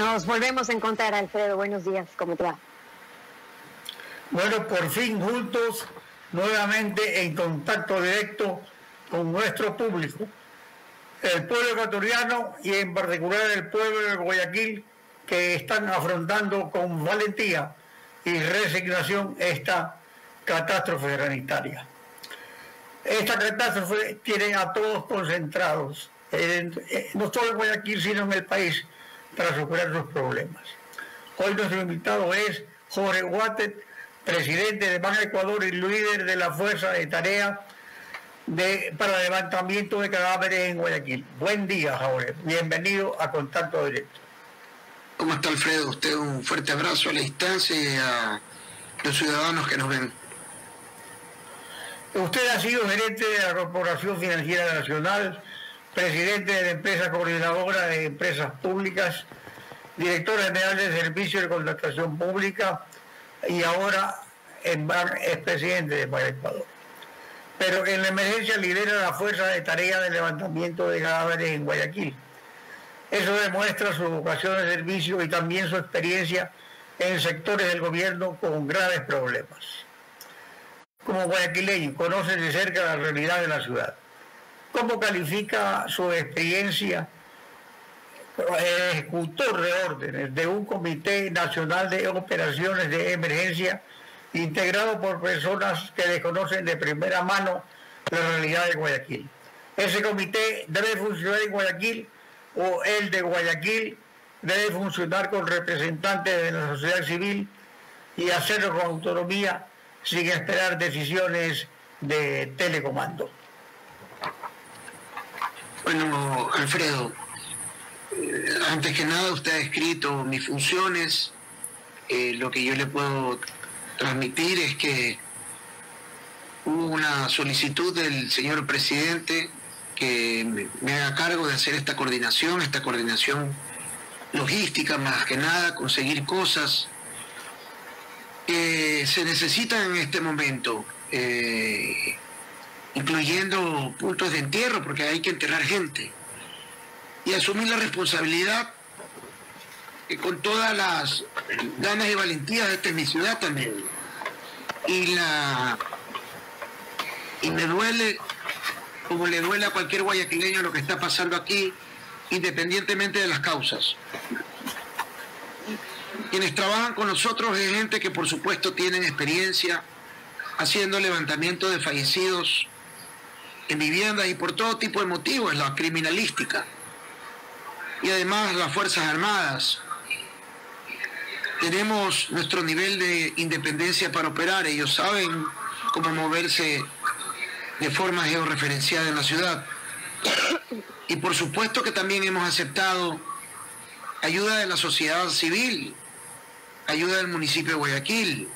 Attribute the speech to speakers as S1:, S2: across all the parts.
S1: Nos volvemos a encontrar, Alfredo. Buenos días, ¿cómo te va?
S2: Bueno, por fin juntos, nuevamente en contacto directo con nuestro público. El pueblo ecuatoriano y en particular el pueblo de Guayaquil que están afrontando con valentía y resignación esta catástrofe sanitaria. Esta catástrofe tiene a todos concentrados, no solo en Guayaquil, sino en el país, para superar sus problemas. Hoy nuestro invitado es Jorge Guatet, presidente de Baja Ecuador y líder de la Fuerza de Tarea de, para levantamiento de cadáveres en Guayaquil. Buen día, Jorge. Bienvenido a Contacto Directo.
S3: ¿Cómo está Alfredo? Usted un fuerte abrazo a la distancia y a los ciudadanos que nos ven.
S2: Usted ha sido gerente de la Corporación Financiera Nacional, presidente de la empresa coordinadora de empresas públicas, director general de Servicio de Contratación Pública y ahora es presidente de Baja Ecuador. Pero en la emergencia lidera la fuerza de tarea de levantamiento de cadáveres en Guayaquil eso demuestra su vocación de servicio y también su experiencia en sectores del gobierno con graves problemas. Como guayaquileño, conoce de cerca la realidad de la ciudad. ¿Cómo califica su experiencia ejecutor de órdenes de un Comité Nacional de Operaciones de Emergencia integrado por personas que desconocen de primera mano la realidad de Guayaquil? Ese comité debe funcionar en Guayaquil o el de Guayaquil debe funcionar con representantes de la sociedad civil y hacerlo con autonomía sin esperar decisiones de telecomando.
S3: Bueno, Alfredo, eh, antes que nada usted ha escrito mis funciones. Eh, lo que yo le puedo transmitir es que hubo una solicitud del señor presidente que me haga cargo de hacer esta coordinación, esta coordinación logística más que nada, conseguir cosas que se necesitan en este momento, eh, incluyendo puntos de entierro, porque hay que enterrar gente, y asumir la responsabilidad con todas las ganas y valentías, esta es mi ciudad también, y la y me duele como le duele a cualquier guayaquileño lo que está pasando aquí, independientemente de las causas. Quienes trabajan con nosotros es gente que por supuesto tienen experiencia haciendo levantamiento de fallecidos en viviendas y por todo tipo de motivos, la criminalística. Y además las Fuerzas Armadas. Tenemos nuestro nivel de independencia para operar, ellos saben cómo moverse de forma georreferenciada en la ciudad. Y por supuesto que también hemos aceptado ayuda de la sociedad civil, ayuda del municipio de Guayaquil.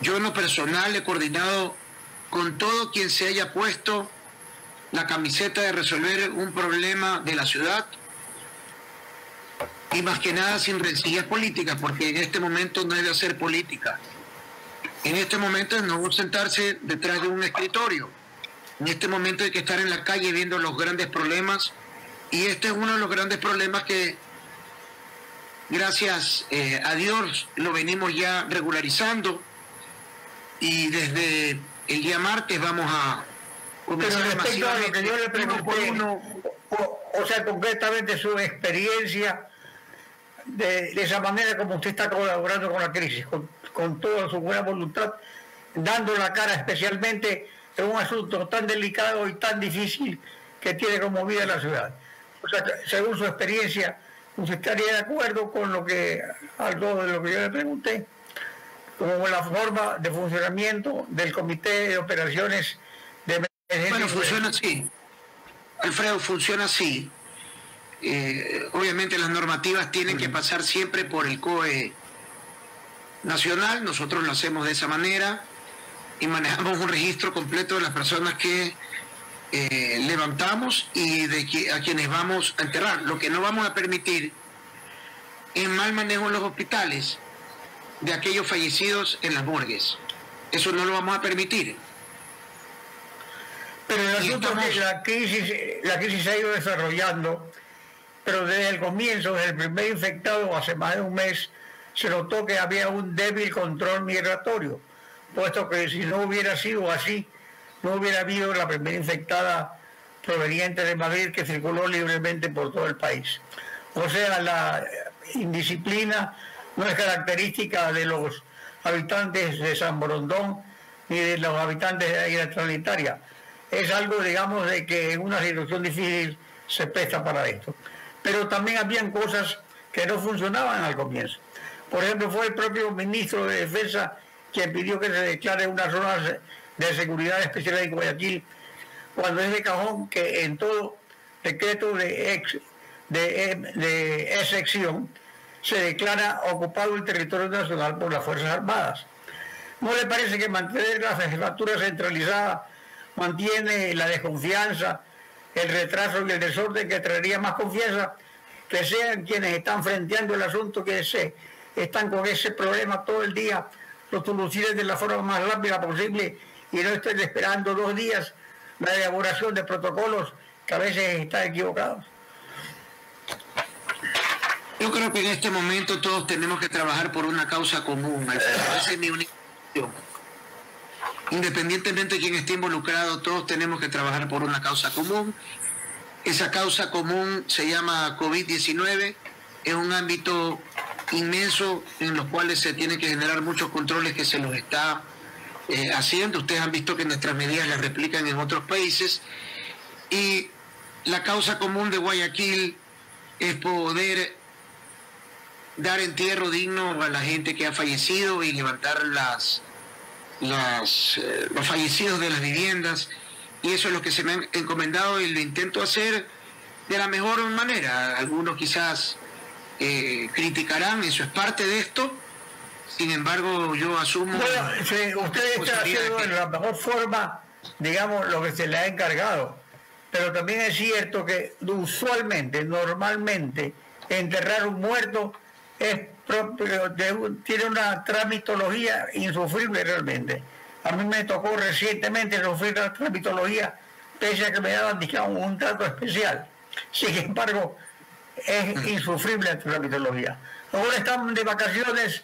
S3: Yo en lo personal he coordinado con todo quien se haya puesto la camiseta de resolver un problema de la ciudad y más que nada sin rencillas políticas, porque en este momento no debe hacer política. En este momento no sentarse detrás de un escritorio. En este momento hay que estar en la calle viendo los grandes problemas. Y este es uno de los grandes problemas que, gracias eh, a Dios, lo venimos ya regularizando. Y desde el día martes vamos a
S2: Pero respecto a lo que yo le pregunté, uno, o, sea, concretamente su experiencia de, de, esa manera como usted está colaborando con la crisis, con, con toda su buena voluntad, dando la cara especialmente en un asunto tan delicado y tan difícil que tiene como vida la ciudad. O sea, según su experiencia, usted estaría de acuerdo con lo que, algo de lo que yo le pregunté, como la forma de funcionamiento del Comité de Operaciones de
S3: Emergencia. Bueno, funciona así. Alfredo, funciona así. Eh, obviamente las normativas tienen que pasar siempre por el COE nacional, nosotros lo hacemos de esa manera y manejamos un registro completo de las personas que eh, levantamos y de a quienes vamos a enterrar. Lo que no vamos a permitir es mal manejo en los hospitales de aquellos fallecidos en las morgues. Eso no lo vamos a permitir.
S2: Pero el asunto es que la crisis, la crisis se ha ido desarrollando pero desde el comienzo, desde el primer infectado, hace más de un mes, se notó que había un débil control migratorio, puesto que si no hubiera sido así, no hubiera habido la primera infectada proveniente de Madrid que circuló libremente por todo el país. O sea, la indisciplina no es característica de los habitantes de San Borondón ni de los habitantes de la isla sanitaria. Es algo, digamos, de que en una situación difícil se presta para esto. Pero también habían cosas que no funcionaban al comienzo. Por ejemplo, fue el propio ministro de Defensa quien pidió que se declare una zona de seguridad especial en Guayaquil, cuando es de cajón que en todo decreto de excepción se declara ocupado el territorio nacional por las Fuerzas Armadas. ¿No le parece que mantener la legislatura centralizada mantiene la desconfianza, el retraso y el desorden que traería más confianza? Que sean quienes están frenteando el asunto que se están con ese problema todo el día, los soluciones de la forma más rápida posible y no estén esperando dos días la elaboración de protocolos que a veces están equivocados.
S3: Yo creo que en este momento todos tenemos que trabajar por una causa común. Esa es mi única Independientemente de quién esté involucrado, todos tenemos que trabajar por una causa común. Esa causa común se llama COVID-19. Es un ámbito inmenso en los cuales se tienen que generar muchos controles que se los está eh, haciendo. Ustedes han visto que nuestras medidas las replican en otros países. Y la causa común de Guayaquil es poder dar entierro digno a la gente que ha fallecido y levantar las, las eh, los fallecidos de las viviendas. Y eso es lo que se me han encomendado y lo intento hacer de la mejor manera. Algunos quizás eh, criticarán, eso es parte de esto. Sin embargo, yo asumo...
S2: Bueno, usted está haciendo de la mejor forma, digamos, lo que se le ha encargado. Pero también es cierto que usualmente, normalmente, enterrar un muerto es propio tiene una tramitología insufrible realmente. A mí me tocó recientemente sufrir la tramitología, pese a que me daban digamos, un trato especial. Sin embargo, es mm. insufrible la tramitología. Ahora están de vacaciones,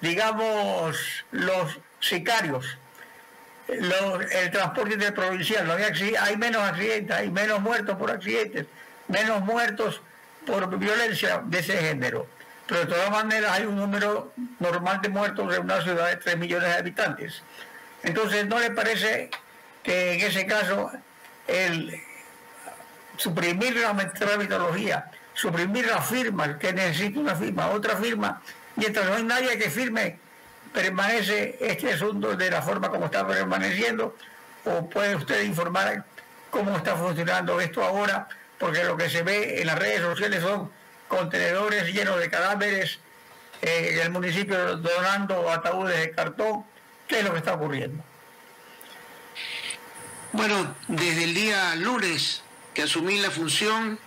S2: digamos, los sicarios, el transporte interprovincial. Hay, hay menos accidentes, hay menos muertos por accidentes, menos muertos por violencia de ese género pero de todas maneras hay un número normal de muertos en una ciudad de 3 millones de habitantes. Entonces, ¿no le parece que en ese caso el suprimir la tramitología, suprimir la firma, que necesita una firma, otra firma, mientras no hay nadie que firme, permanece este asunto de la forma como está permaneciendo, o puede usted informar cómo está funcionando esto ahora, porque lo que se ve en las redes sociales son contenedores llenos de cadáveres eh, el municipio donando ataúdes de cartón. ¿Qué es lo que está ocurriendo?
S3: Bueno, desde el día lunes que asumí la función,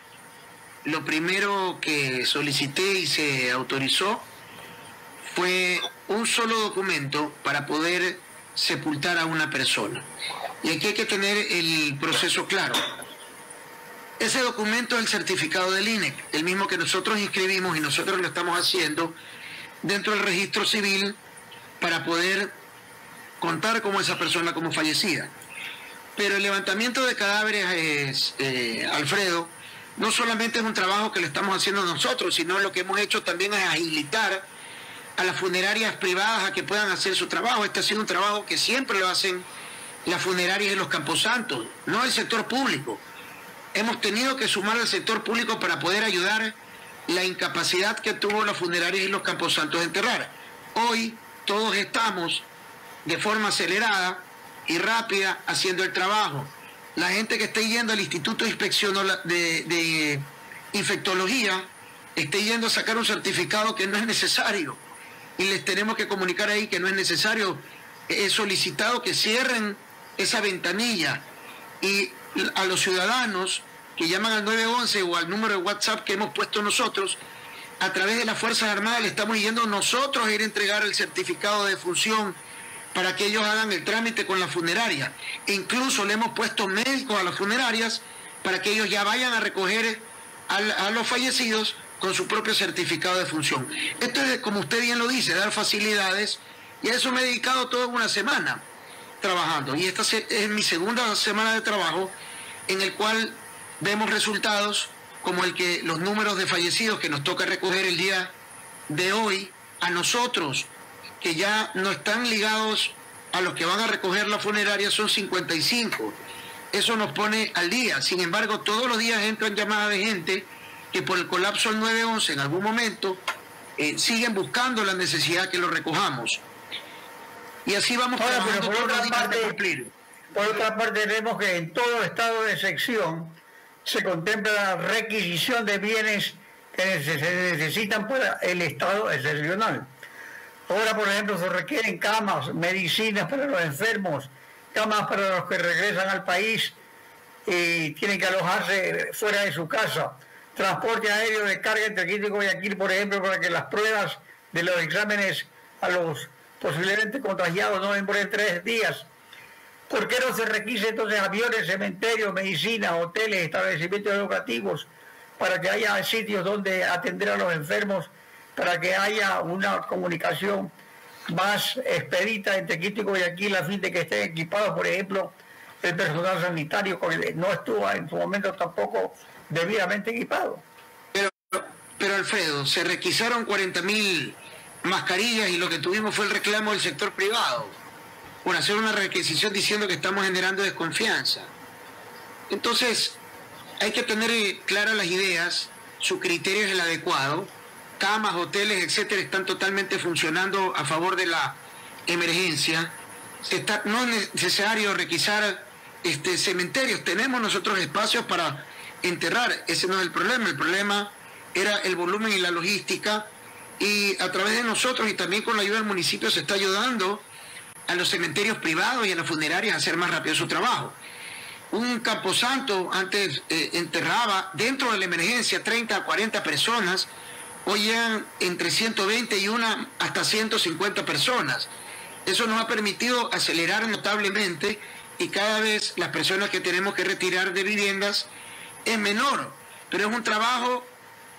S3: lo primero que solicité y se autorizó fue un solo documento para poder sepultar a una persona. Y aquí hay que tener el proceso claro. Ese documento es el certificado del INE, el mismo que nosotros inscribimos y nosotros lo estamos haciendo dentro del registro civil para poder contar como esa persona como fallecida. Pero el levantamiento de cadáveres, eh, Alfredo, no solamente es un trabajo que le estamos haciendo nosotros, sino lo que hemos hecho también es agilitar a las funerarias privadas a que puedan hacer su trabajo. Este ha sido un trabajo que siempre lo hacen las funerarias de los camposantos, no el sector público hemos tenido que sumar al sector público para poder ayudar la incapacidad que tuvo los funerarios y los camposantos de enterrar. Hoy todos estamos de forma acelerada y rápida haciendo el trabajo. La gente que esté yendo al Instituto de Inspección de, Infectología esté yendo a sacar un certificado que no es necesario. Y les tenemos que comunicar ahí que no es necesario. He solicitado que cierren esa ventanilla y a los ciudadanos que llaman al 911 o al número de WhatsApp que hemos puesto nosotros, a través de las Fuerzas Armadas le estamos yendo nosotros a ir a entregar el certificado de función para que ellos hagan el trámite con la funeraria. incluso le hemos puesto médicos a las funerarias para que ellos ya vayan a recoger a, los fallecidos con su propio certificado de función. Esto es, como usted bien lo dice, dar facilidades y a eso me he dedicado toda una semana trabajando. Y esta es mi segunda semana de trabajo en el cual vemos resultados como el que los números de fallecidos que nos toca recoger el día de hoy a nosotros, que ya no están ligados a los que van a recoger la funeraria, son 55. Eso nos pone al día. Sin embargo, todos los días entran llamadas de gente que por el colapso del 911 en algún momento eh, siguen buscando la necesidad que lo recojamos. Y así vamos
S2: Ahora, pero por otra parte, cumplir. Por otra parte, vemos que en todo estado de sección se contempla la requisición de bienes que se necesitan para el estado excepcional. Ahora, por ejemplo, se requieren camas, medicinas para los enfermos, camas para los que regresan al país y tienen que alojarse fuera de su casa, transporte aéreo de carga entre Quito y Guayaquil, por ejemplo, para que las pruebas de los exámenes a los posiblemente contagiados no demoren tres días. ¿Por qué no se requise entonces aviones, cementerios, medicina, hoteles, establecimientos educativos, para que haya sitios donde atender a los enfermos, para que haya una comunicación más expedita entre Quito y Guayaquil a fin de que estén equipados, por ejemplo, el personal sanitario, que no estuvo en su momento tampoco debidamente equipado.
S3: Pero, pero Alfredo, se requisaron 40.000 mascarillas y lo que tuvimos fue el reclamo del sector privado por hacer una requisición diciendo que estamos generando desconfianza. Entonces, hay que tener claras las ideas, su criterio es el adecuado, camas, hoteles, etcétera, están totalmente funcionando a favor de la emergencia. No es necesario requisar este, cementerios, tenemos nosotros espacios para enterrar, ese no es el problema, el problema era el volumen y la logística. Y a través de nosotros y también con la ayuda del municipio se está ayudando a los cementerios privados y a las funerarias a hacer más rápido su trabajo. Un camposanto antes eh, enterraba dentro de la emergencia 30 a 40 personas, hoy ya entre 120 y una hasta 150 personas. Eso nos ha permitido acelerar notablemente y cada vez las personas que tenemos que retirar de viviendas es menor, pero es un trabajo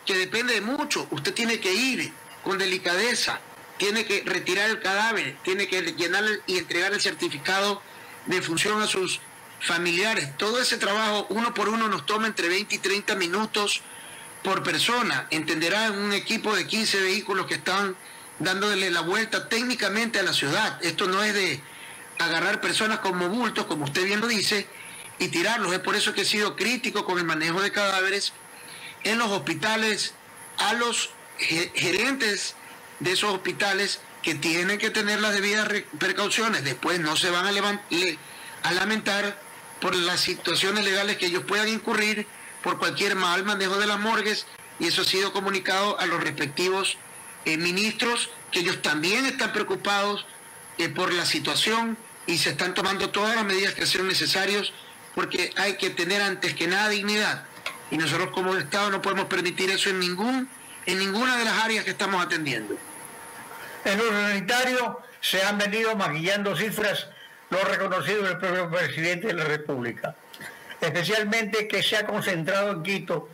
S3: que depende de mucho. Usted tiene que ir con delicadeza, tiene que retirar el cadáver, tiene que llenar y entregar el certificado de función a sus familiares. Todo ese trabajo, uno por uno, nos toma entre 20 y 30 minutos por persona. Entenderá un equipo de 15 vehículos que están dándole la vuelta técnicamente a la ciudad. Esto no es de agarrar personas como bultos, como usted bien lo dice, y tirarlos. Es por eso que he sido crítico con el manejo de cadáveres en los hospitales a los gerentes de esos hospitales que tienen que tener las debidas precauciones. Después no se van a, a lamentar por las situaciones legales que ellos puedan incurrir por cualquier mal manejo de las morgues y eso ha sido comunicado a los respectivos eh, ministros que ellos también están preocupados eh, por la situación y se están tomando todas las medidas que sean necesarias porque hay que tener antes que nada dignidad y nosotros como Estado no podemos permitir eso en ningún en ninguna de las áreas que estamos atendiendo.
S2: En lo sanitario se han venido maquillando cifras no reconocidas del propio presidente de la República, especialmente que se ha concentrado en Quito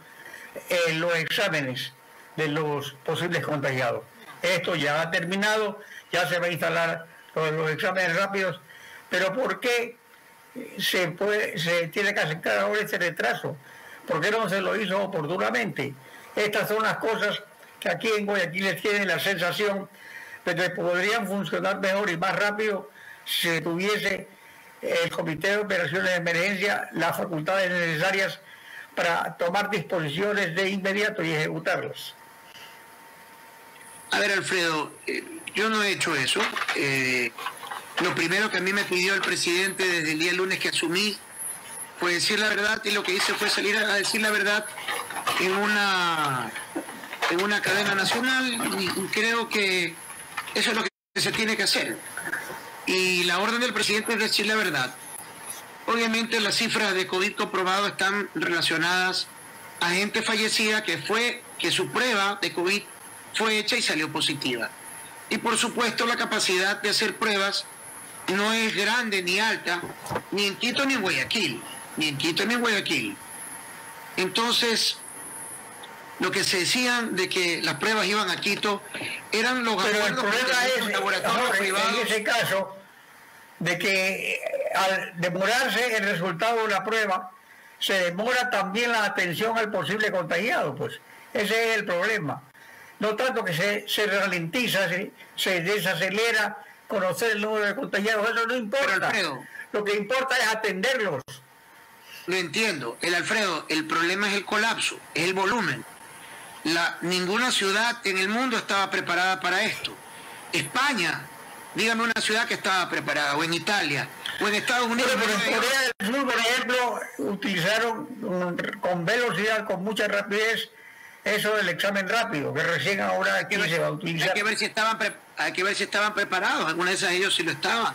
S2: en los exámenes de los posibles contagiados. Esto ya ha terminado, ya se va a instalar los, exámenes rápidos, pero ¿por qué se, puede, se tiene que aceptar ahora este retraso? ¿Por qué no se lo hizo oportunamente? Estas son las cosas que aquí en Guayaquil tienen la sensación de que podrían funcionar mejor y más rápido si tuviese el Comité de Operaciones de Emergencia las facultades necesarias para tomar disposiciones de inmediato y ejecutarlas.
S3: A ver, Alfredo, eh, yo no he hecho eso. Eh, lo primero que a mí me pidió el presidente desde el día lunes que asumí fue decir la verdad y lo que hice fue salir a decir la verdad en una, en una cadena nacional y creo que eso es lo que se tiene que hacer. Y la orden del presidente es decir la verdad. Obviamente las cifras de COVID comprobado están relacionadas a gente fallecida que fue, que su prueba de COVID fue hecha y salió positiva. Y por supuesto la capacidad de hacer pruebas no es grande ni alta, ni en Quito ni en Guayaquil, ni en Quito ni en Guayaquil. Entonces, lo que se decían de que las pruebas iban a Quito eran los
S2: Pero el problema es,
S3: laboratorios privados.
S2: en ese caso, de que eh, al demorarse el resultado de la prueba, se demora también la atención al posible contagiado, pues. Ese es el problema. No tanto que se, se ralentiza, se, se desacelera conocer el número de contagiados, eso no importa. Lo que importa es atenderlos.
S3: Lo entiendo. El Alfredo, el problema es el colapso, es el volumen. La, ninguna ciudad en el mundo estaba preparada para esto. España, dígame una ciudad que estaba preparada, o en Italia, o en Estados Unidos.
S2: Pero, en Corea del Sur, por ejemplo, utilizaron con velocidad, con mucha rapidez, eso del examen rápido, que recién ahora aquí se va a utilizar.
S3: Hay que ver si estaban, hay que ver si estaban preparados, algunas de esas ellos sí lo estaban,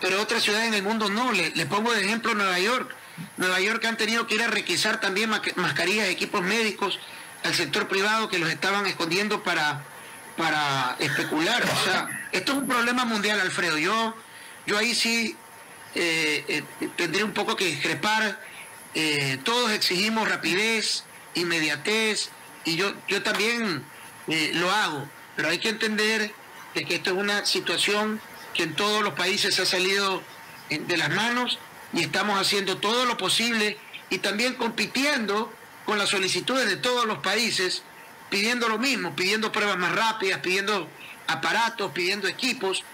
S3: pero otras ciudades en el mundo no. Le, pongo de ejemplo Nueva York. Nueva York han tenido que ir a requisar también mascarillas, equipos médicos al sector privado que los estaban escondiendo para, para especular. O sea, esto es un problema mundial, Alfredo. Yo, yo ahí sí eh, eh, tendría un poco que discrepar. Eh, todos exigimos rapidez, inmediatez, y yo, yo también lo hago, pero hay que entender que esto es una situación que en todos los países ha salido de las manos y estamos haciendo todo lo posible y también compitiendo con las solicitudes de todos los países, pidiendo lo mismo, pidiendo pruebas más rápidas, pidiendo aparatos, pidiendo equipos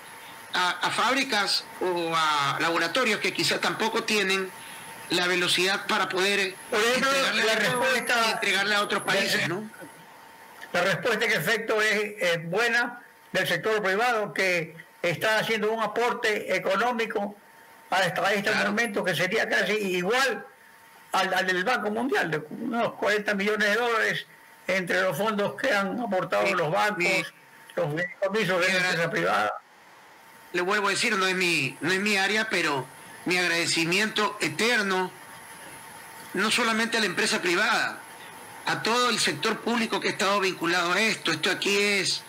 S3: a, fábricas o a laboratorios que quizás tampoco tienen la velocidad para poder
S2: entregarle, la respuesta,
S3: entregarle a otros países, ¿no?
S2: La respuesta en efecto es, buena del sector privado que está haciendo un aporte económico hasta este momento que sería casi igual al, del Banco Mundial, de unos 40 millones de dólares entre los fondos que han aportado los bancos, los compromisos de la empresa privada.
S3: Le vuelvo a decir, no es mi, no es mi área, pero mi agradecimiento eterno, no solamente a la empresa privada, a todo el sector público que ha estado vinculado a esto. Esto aquí es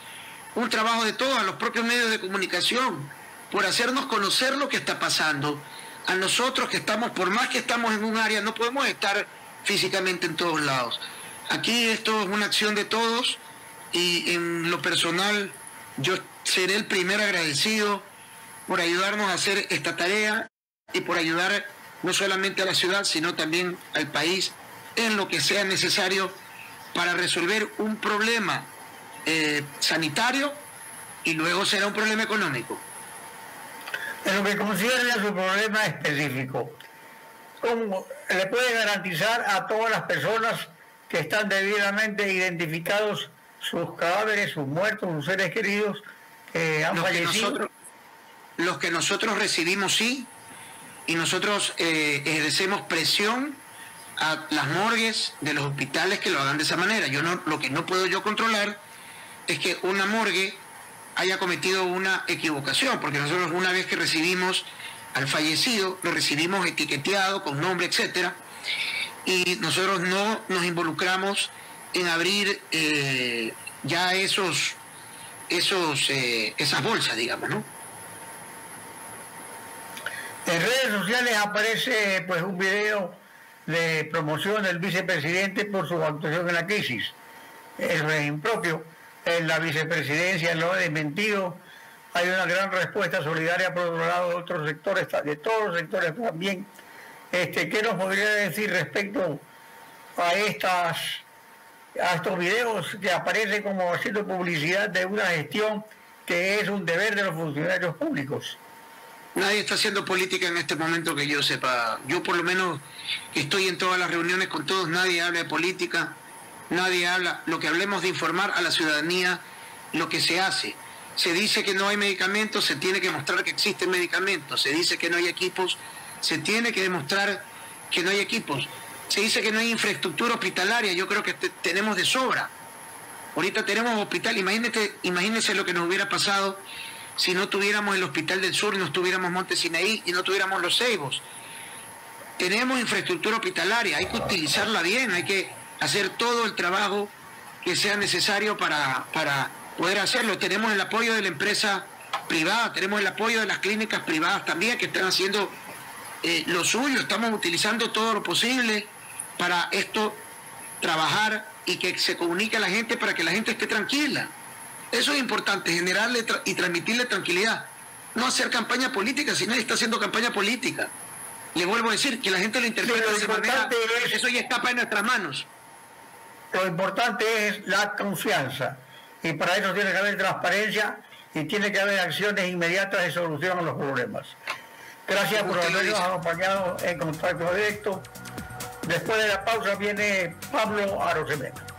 S3: un trabajo de todos, a los propios medios de comunicación, por hacernos conocer lo que está pasando. A nosotros que estamos, por más que estamos en un área, no podemos estar físicamente en todos lados. Aquí esto es una acción de todos y en lo personal yo seré el primer agradecido por ayudarnos a hacer esta tarea y por ayudar no solamente a la ciudad, sino también al país en lo que sea necesario para resolver un problema eh, sanitario y luego será un problema económico.
S2: En lo que concierne a su problema específico, ¿cómo le puede garantizar a todas las personas que están debidamente identificados sus cadáveres, sus muertos, sus seres queridos que han fallecido?
S3: los que nosotros recibimos sí, y nosotros eh, ejercemos presión a las morgues de los hospitales que lo hagan de esa manera. Yo no, lo que no puedo yo controlar es que una morgue haya cometido una equivocación, porque nosotros una vez que recibimos al fallecido, lo recibimos etiqueteado con nombre, etcétera, y nosotros no nos involucramos en abrir eh, ya esos, esos, eh, esas bolsas, digamos, ¿no?
S2: En redes sociales aparece pues un video de promoción del vicepresidente por su actuación en la crisis. El régimen propio, en la vicepresidencia lo ha desmentido. Hay una gran respuesta solidaria por otro lado de otros sectores, de todos los sectores también. Este, ¿Qué nos podría decir respecto a estas a estos videos que aparecen como haciendo publicidad de una gestión que es un deber de los funcionarios públicos?
S3: Nadie está haciendo política en este momento que yo sepa. Yo por lo menos estoy en todas las reuniones con todos, nadie habla de política, nadie habla, lo que hablemos de informar a la ciudadanía lo que se hace. Se dice que no hay medicamentos, se tiene que mostrar que existen medicamentos. Se dice que no hay equipos, se tiene que demostrar que no hay equipos. Se dice que no hay infraestructura hospitalaria, yo creo que tenemos de sobra. Ahorita tenemos hospital, imagínate, imagínense lo que nos hubiera pasado si no tuviéramos el Hospital del Sur, no tuviéramos Monte Sinaí y no tuviéramos los Ceibos. Tenemos infraestructura hospitalaria, hay que utilizarla bien, hay que hacer todo el trabajo que sea necesario para, para poder hacerlo. Tenemos el apoyo de la empresa privada, tenemos el apoyo de las clínicas privadas también que están haciendo eh, lo suyo, estamos utilizando todo lo posible para esto trabajar y que se comunique a la gente para que la gente esté tranquila. Eso es importante, generarle y transmitirle tranquilidad. No hacer campaña política, si nadie está haciendo campaña política. Le vuelvo a decir que la gente lo interpreta de esa manera. eso ya escapa de nuestras manos.
S2: Lo importante es la confianza. Y para eso tiene que haber transparencia y tiene que haber acciones inmediatas de solución a los problemas. Gracias por habernos acompañado en contacto directo. Después de la pausa viene Pablo Arosemena.